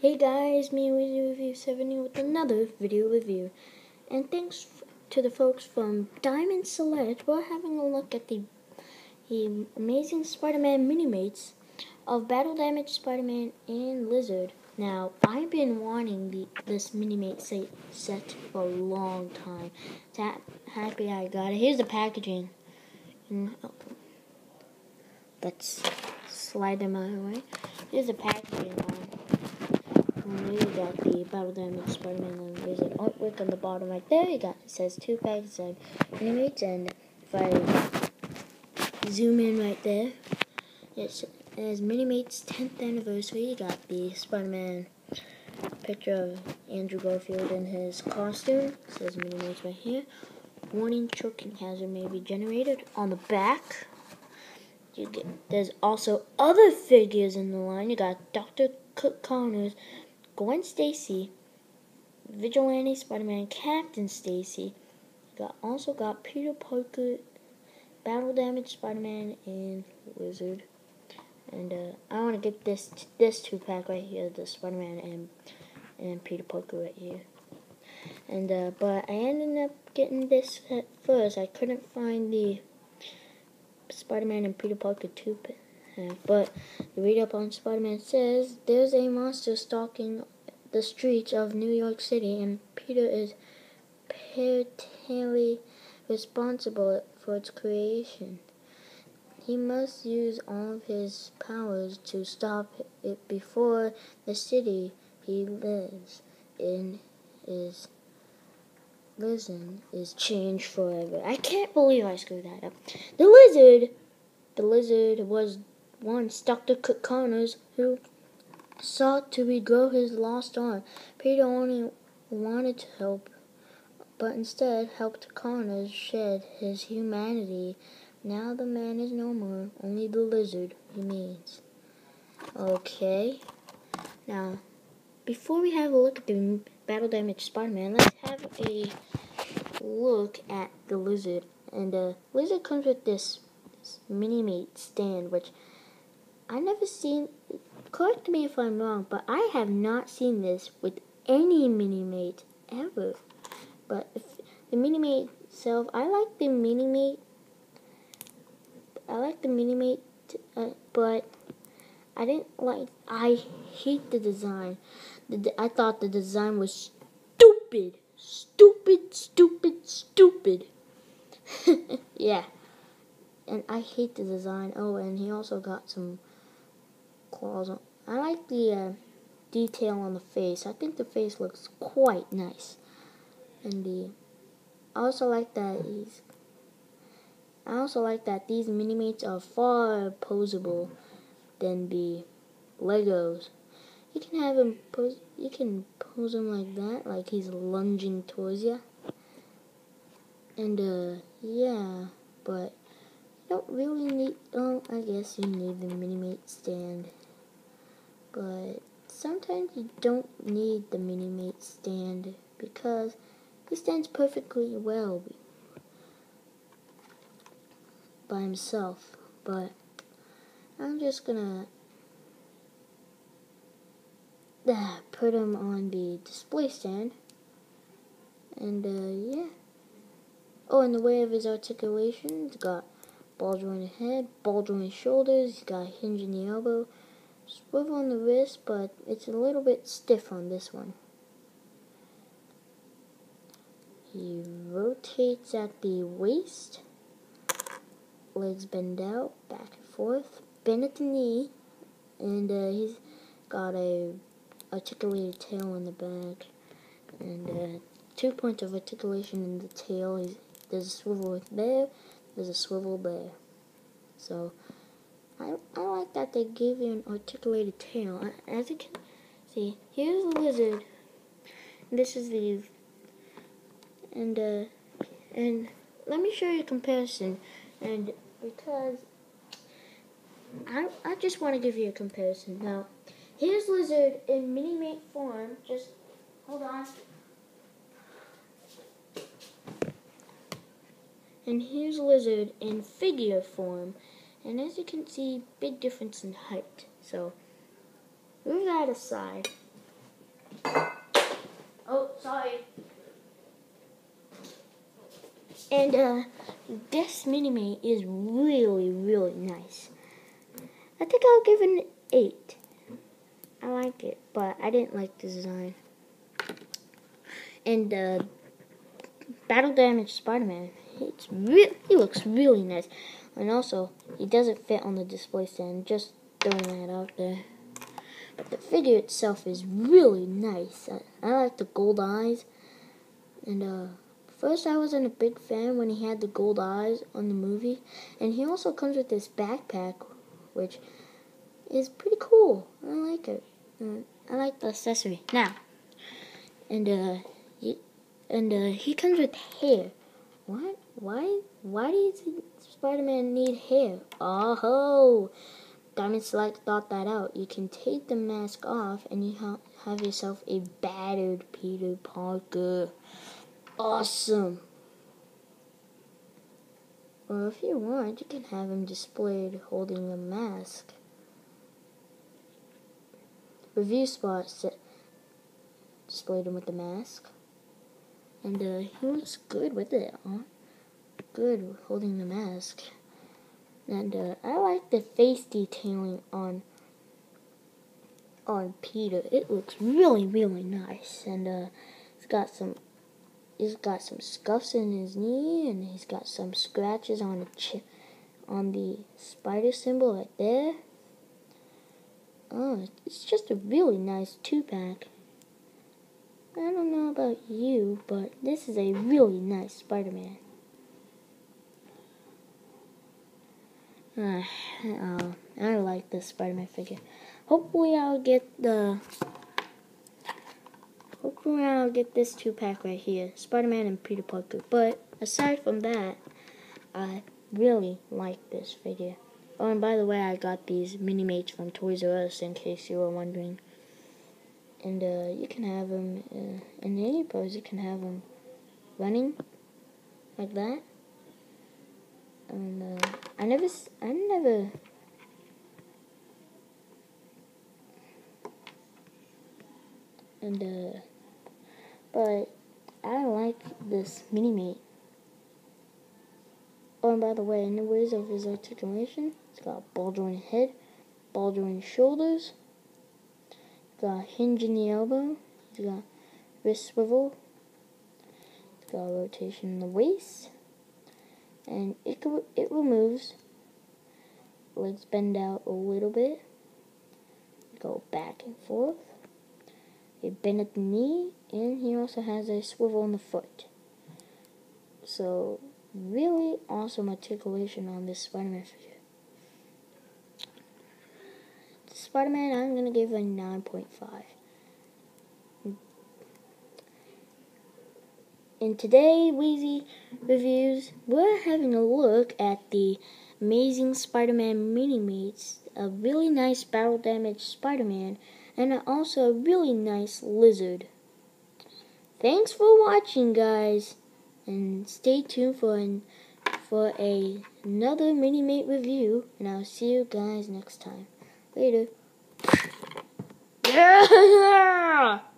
Hey guys, me Weezy Review 70 with another video review. And thanks to the folks from Diamond Select, we're having a look at the, the amazing Spider-Man mini-mates of Battle Damage Spider-Man and Lizard. Now, I've been wanting the, this mini-mate set, set for a long time. So happy I got it. Here's the packaging. Let's slide them out of the way. Here's the packaging. You got the Battle Damage Spider-Man there's an artwork on the bottom right there. You got it says two packs of mini-mates and if I zoom in right there, it says mini-mates 10th anniversary. You got the Spider-Man picture of Andrew Garfield in his costume. It says mini-mates right here. Warning choking hazard may be generated on the back. You get, there's also other figures in the line. You got Dr. Curt Connors, Gwen Stacy, Vigilante Spider-Man, Captain Stacy. Got also got Peter Parker, Battle Damage Spider-Man, and Lizard. And uh, I want to get this this two pack right here, the Spider-Man and and Peter Parker right here. And uh, but I ended up getting this at first. I couldn't find the Spider-Man and Peter Parker two pack Mm, but the read up on Spider-Man says there's a monster stalking the streets of New York City, and Peter is partly responsible for its creation. He must use all of his powers to stop it before the city he lives in is listen is changed forever. I can't believe I screwed that up. The lizard the lizard was once Dr. Connors, who sought to regrow his lost arm. Peter only wanted to help, but instead helped Connors shed his humanity. Now the man is no more, only the lizard remains. Okay, now before we have a look at the Battle Damage Spider-Man, let's have a look at the lizard. And the uh, lizard comes with this, this mini-mate stand, which I never seen. Correct me if I'm wrong, but I have not seen this with any mini mate ever. But the mini mate itself, I like the mini mate. I like the mini mate, uh, but I didn't like. I hate the design. The, I thought the design was stupid, stupid, stupid, stupid. yeah, and I hate the design. Oh, and he also got some claws. I like the uh, detail on the face. I think the face looks quite nice. And the I also like that he's I also like that these mini mates are far posable than the Legos. You can have him pose. You can pose him like that, like he's lunging towards you. And uh, yeah, but you don't really need. Oh, I guess you need the mini mate stand but sometimes you don't need the mini mate stand because he stands perfectly well by himself but I'm just gonna uh, put him on the display stand and uh, yeah. Oh in the way of his articulation he's got ball jointed head ball jointed shoulders he's got a hinge in the elbow swivel on the wrist, but it's a little bit stiff on this one. He rotates at the waist, legs bend out, back and forth, bend at the knee, and uh, he's got a articulated tail in the back, and uh, two points of articulation in the tail. He's, there's a swivel with there, there's a swivel there. So I, I like that they gave you an articulated tail. As you can see, here's the lizard. This is the and uh, and let me show you a comparison. And because I I just want to give you a comparison. Now, here's lizard in mini mate form. Just hold on. And here's lizard in figure form. And as you can see, big difference in height. So, move that aside. Oh, sorry. And uh, this Mini-Me is really, really nice. I think I'll give it an 8. I like it, but I didn't like the design. And uh, Battle Damage Spider-Man, it's he looks really nice. And also, he doesn't fit on the display stand, just throwing that out there. But the figure itself is really nice. I, I like the gold eyes. And uh, first I wasn't a big fan when he had the gold eyes on the movie. And he also comes with this backpack, which is pretty cool. I like it. Uh, I like the accessory. Now, and uh, and uh, he comes with hair. What? Why? Why does Spider-Man need hair? Oh, ho! Diamond Select thought that out. You can take the mask off, and you ha have yourself a battered Peter Parker. Awesome. Or if you want, you can have him displayed holding a mask review spot displayed him with the mask. And uh, he looks good with it on. Good holding the mask. And uh, I like the face detailing on on Peter. It looks really, really nice. And uh, it's got some he's got some scuffs in his knee and he's got some scratches on the on the spider symbol right there. Oh, it's just a really nice two-pack. I don't know about you, but this is a really nice Spider-Man. Uh, uh, I like this Spider-Man figure. Hopefully I'll get the... Hopefully I'll get this two-pack right here. Spider-Man and Peter Parker. But aside from that, I really like this figure. Oh, and by the way, I got these mini mates from Toys R Us in case you were wondering. And uh, you can have them uh, in any pose. You can have them running like that. And uh, I never, I never. And uh, but I like this mini mate. Oh, and by the way, in the ways of his articulation, it's got a ball joint head, ball joint shoulders, it's got hinge in the elbow, it's got wrist swivel, it's got rotation in the waist, and it it removes. Legs bend out a little bit, go back and forth. It bend at the knee, and he also has a swivel on the foot. So really awesome articulation on this Spider-Man figure. Spider-Man, I'm going to give a 9.5. In today, Weezy Reviews, we're having a look at the Amazing Spider-Man mini-mates, a really nice battle damage Spider-Man, and also a really nice lizard. Thanks for watching, guys and stay tuned for an, for a, another mini mate review and I'll see you guys next time. Later. Yeah!